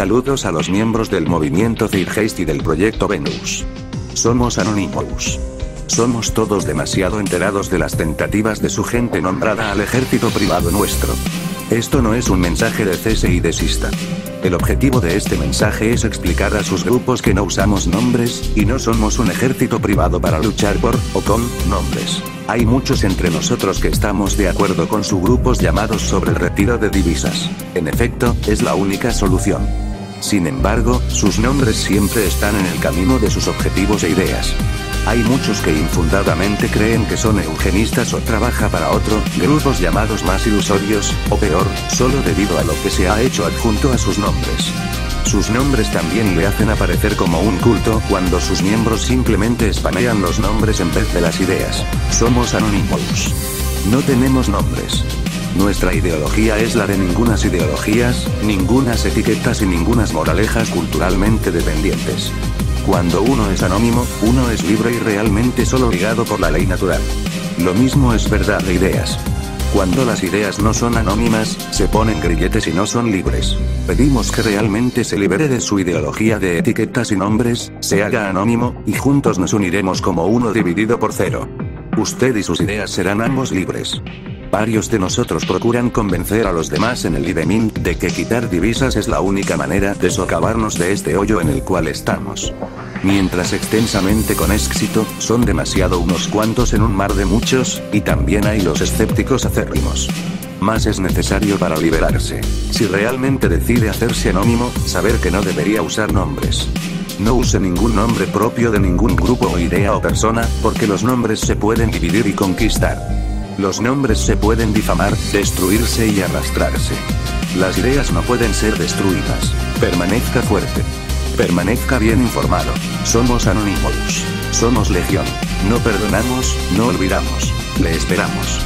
Saludos a los miembros del movimiento Zeitgeist y del proyecto Venus. Somos Anonymous. Somos todos demasiado enterados de las tentativas de su gente nombrada al ejército privado nuestro. Esto no es un mensaje de cese y desista. El objetivo de este mensaje es explicar a sus grupos que no usamos nombres, y no somos un ejército privado para luchar por, o con, nombres. Hay muchos entre nosotros que estamos de acuerdo con sus grupos llamados sobre el retiro de divisas. En efecto, es la única solución. Sin embargo, sus nombres siempre están en el camino de sus objetivos e ideas. Hay muchos que infundadamente creen que son eugenistas o trabaja para otro, grupos llamados más ilusorios, o peor, solo debido a lo que se ha hecho adjunto a sus nombres. Sus nombres también le hacen aparecer como un culto cuando sus miembros simplemente spamean los nombres en vez de las ideas. Somos Anonymous. No tenemos nombres. Nuestra ideología es la de ningunas ideologías, ningunas etiquetas y ningunas moralejas culturalmente dependientes. Cuando uno es anónimo, uno es libre y realmente solo ligado por la ley natural. Lo mismo es verdad de ideas. Cuando las ideas no son anónimas, se ponen grilletes y no son libres. Pedimos que realmente se libere de su ideología de etiquetas y nombres, se haga anónimo, y juntos nos uniremos como uno dividido por cero. Usted y sus ideas serán ambos libres. Varios de nosotros procuran convencer a los demás en el IDEMIN de que quitar divisas es la única manera de socavarnos de este hoyo en el cual estamos. Mientras extensamente con éxito, son demasiado unos cuantos en un mar de muchos, y también hay los escépticos acérrimos. Más es necesario para liberarse. Si realmente decide hacerse anónimo, saber que no debería usar nombres. No use ningún nombre propio de ningún grupo o idea o persona, porque los nombres se pueden dividir y conquistar. Los nombres se pueden difamar, destruirse y arrastrarse. Las ideas no pueden ser destruidas. Permanezca fuerte. Permanezca bien informado. Somos Anonymous. Somos Legión. No perdonamos, no olvidamos. Le esperamos.